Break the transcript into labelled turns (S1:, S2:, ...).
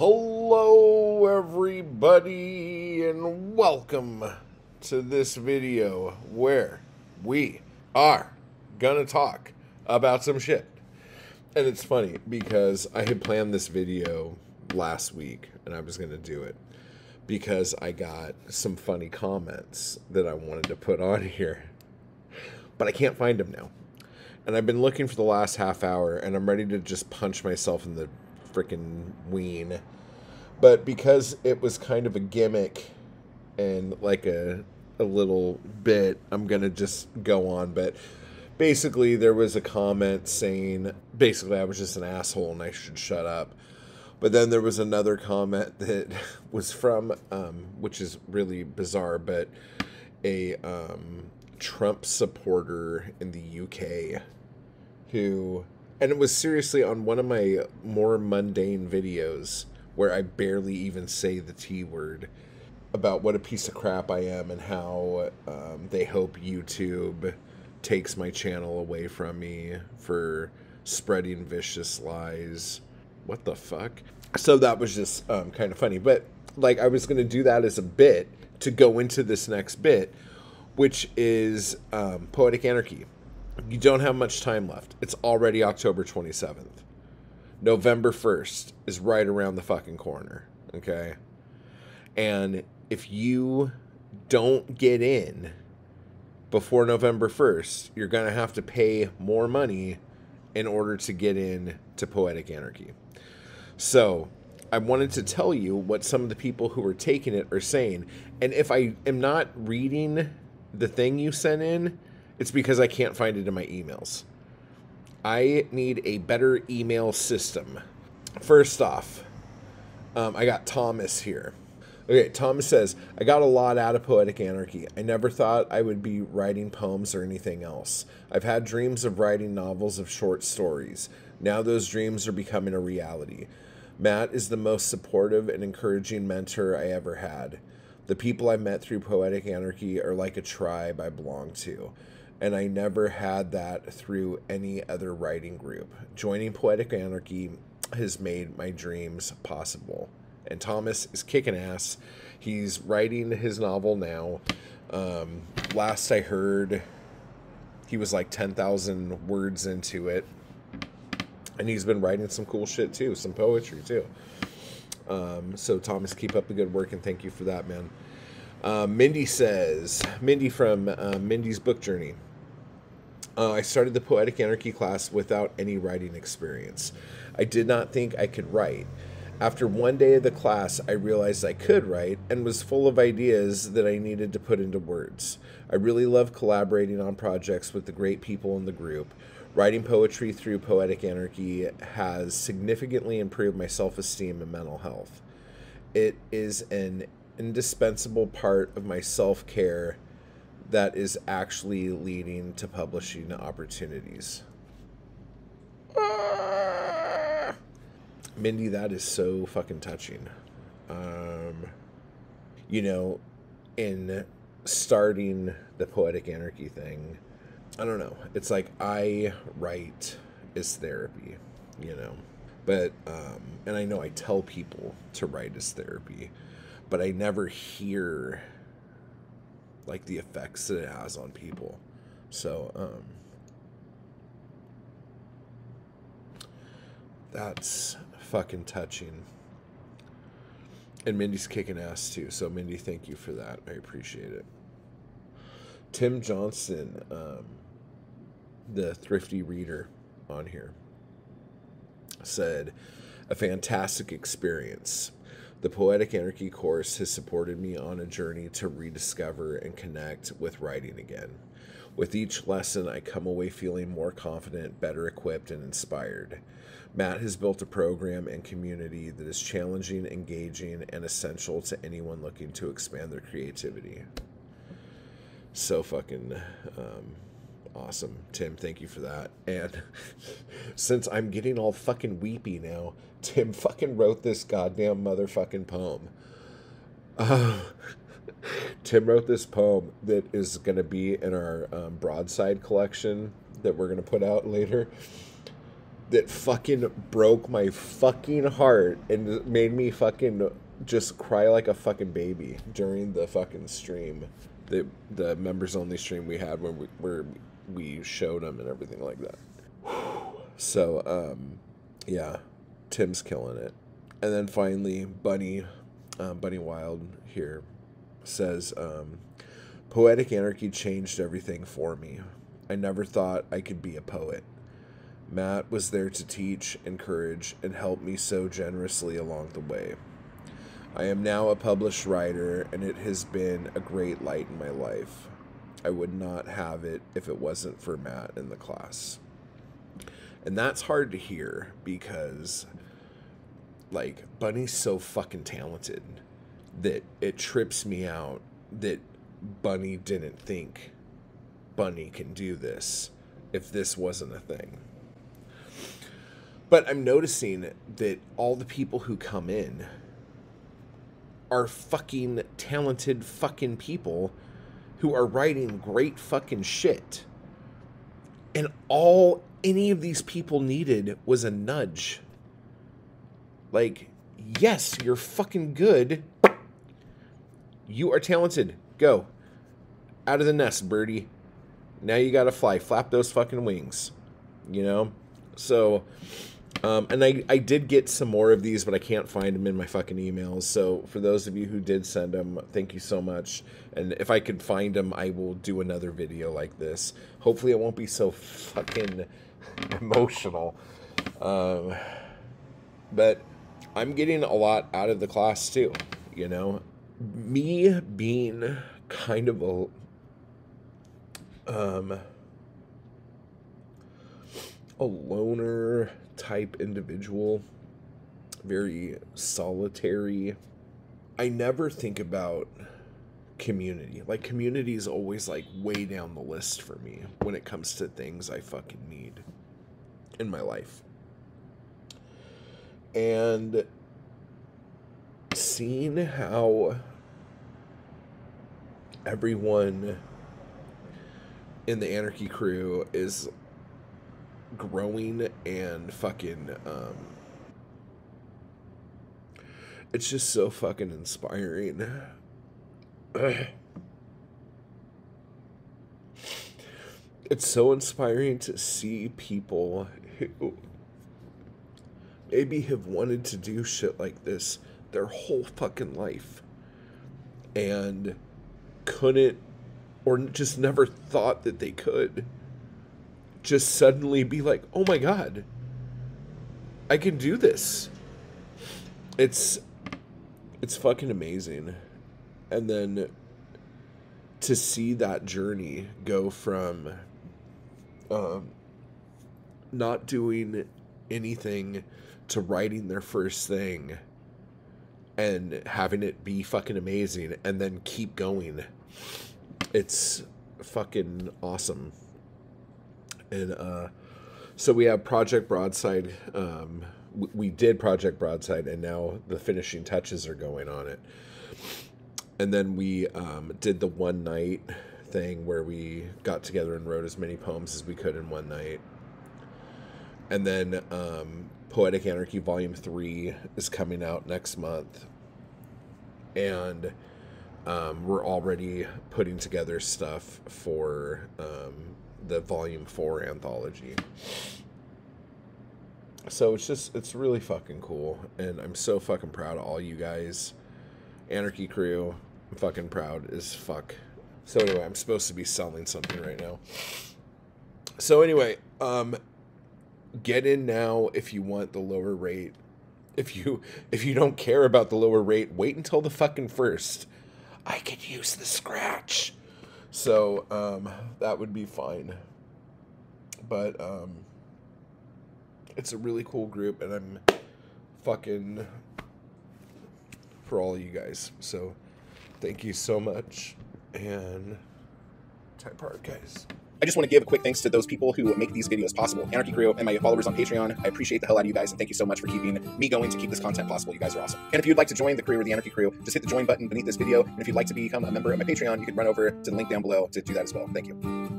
S1: Hello, everybody, and welcome to this video where we are gonna talk about some shit. And it's funny because I had planned this video last week and I was gonna do it because I got some funny comments that I wanted to put on here, but I can't find them now. And I've been looking for the last half hour and I'm ready to just punch myself in the freaking ween. But because it was kind of a gimmick and like a a little bit, I'm gonna just go on. But basically, there was a comment saying basically I was just an asshole and I should shut up. But then there was another comment that was from, um, which is really bizarre, but a um, Trump supporter in the UK who and it was seriously on one of my more mundane videos where I barely even say the T word about what a piece of crap I am and how um, they hope YouTube takes my channel away from me for spreading vicious lies. What the fuck? So that was just um, kind of funny. But like, I was going to do that as a bit to go into this next bit, which is um, Poetic Anarchy you don't have much time left. It's already October 27th. November 1st is right around the fucking corner. Okay. And if you don't get in before November 1st, you're going to have to pay more money in order to get in to Poetic Anarchy. So, I wanted to tell you what some of the people who are taking it are saying. And if I am not reading the thing you sent in, it's because I can't find it in my emails. I need a better email system. First off, um, I got Thomas here. Okay, Thomas says, I got a lot out of Poetic Anarchy. I never thought I would be writing poems or anything else. I've had dreams of writing novels of short stories. Now those dreams are becoming a reality. Matt is the most supportive and encouraging mentor I ever had. The people I met through Poetic Anarchy are like a tribe I belong to and I never had that through any other writing group. Joining Poetic Anarchy has made my dreams possible. And Thomas is kicking ass. He's writing his novel now. Um, last I heard, he was like 10,000 words into it. And he's been writing some cool shit too, some poetry too. Um, so, Thomas, keep up the good work and thank you for that, man. Uh, Mindy says, Mindy from uh, Mindy's Book Journey. Uh, I started the Poetic Anarchy class without any writing experience. I did not think I could write. After one day of the class, I realized I could write and was full of ideas that I needed to put into words. I really love collaborating on projects with the great people in the group. Writing poetry through Poetic Anarchy has significantly improved my self esteem and mental health. It is an indispensable part of my self care that is actually leading to publishing opportunities. Mindy, that is so fucking touching. Um, you know, in starting the poetic anarchy thing, I don't know. It's like I write is therapy, you know. But um, and I know I tell people to write as therapy, but I never hear like the effects that it has on people. So, um, that's fucking touching. And Mindy's kicking ass too. So, Mindy, thank you for that. I appreciate it. Tim Johnson, um, the thrifty reader on here, said, A fantastic experience. The Poetic Anarchy course has supported me on a journey to rediscover and connect with writing again. With each lesson, I come away feeling more confident, better equipped, and inspired. Matt has built a program and community that is challenging, engaging, and essential to anyone looking to expand their creativity. So fucking um, awesome. Tim, thank you for that. And since I'm getting all fucking weepy now, Tim fucking wrote this goddamn motherfucking poem. Uh, Tim wrote this poem that is going to be in our um, broadside collection that we're going to put out later. that fucking broke my fucking heart and made me fucking just cry like a fucking baby during the fucking stream, the the members only stream we had when we where we showed him and everything like that. So um, yeah, Tim's killing it, and then finally Bunny, um, Bunny Wild here says, um, "Poetic Anarchy changed everything for me. I never thought I could be a poet." Matt was there to teach, encourage, and help me so generously along the way. I am now a published writer, and it has been a great light in my life. I would not have it if it wasn't for Matt in the class. And that's hard to hear because, like, Bunny's so fucking talented that it trips me out that Bunny didn't think Bunny can do this if this wasn't a thing. But I'm noticing that all the people who come in are fucking talented fucking people who are writing great fucking shit. And all any of these people needed was a nudge. Like, yes, you're fucking good. You are talented. Go. Out of the nest, birdie. Now you gotta fly. Flap those fucking wings. You know? So, um, and I, I did get some more of these, but I can't find them in my fucking emails. So for those of you who did send them, thank you so much. And if I could find them, I will do another video like this. Hopefully I won't be so fucking emotional. Um, but I'm getting a lot out of the class too, you know? Me being kind of a um a loner type individual, very solitary. I never think about community. Like community is always like way down the list for me when it comes to things I fucking need in my life. And seeing how everyone in the anarchy crew is growing and fucking um it's just so fucking inspiring. it's so inspiring to see people who maybe have wanted to do shit like this their whole fucking life and couldn't or just never thought that they could just suddenly be like, oh my God, I can do this. It's it's fucking amazing. And then to see that journey go from um, not doing anything to writing their first thing and having it be fucking amazing and then keep going. It's fucking awesome and uh, so we have Project Broadside. Um, we did Project Broadside, and now the finishing touches are going on it. And then we um, did the one night thing where we got together and wrote as many poems as we could in one night. And then um, Poetic Anarchy Volume 3 is coming out next month. And um, we're already putting together stuff for um, the volume four anthology. So it's just it's really fucking cool, and I'm so fucking proud of all you guys, Anarchy Crew. I'm fucking proud as fuck. So anyway, I'm supposed to be selling something right now. So anyway, um, get in now if you want the lower rate. If you if you don't care about the lower rate, wait until the fucking first. I could use the scratch. So um, that would be fine. But um, it's a really cool group, and I'm fucking for all you guys. So thank you so much, and type hard, guys.
S2: I just want to give a quick thanks to those people who make these videos possible. Anarchy Crew and my followers on Patreon. I appreciate the hell out of you guys. And thank you so much for keeping me going to keep this content possible. You guys are awesome. And if you'd like to join the crew or the Anarchy Crew, just hit the join button beneath this video. And if you'd like to become a member of my Patreon, you can run over to the link down below to do that as well. Thank you.